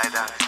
I die.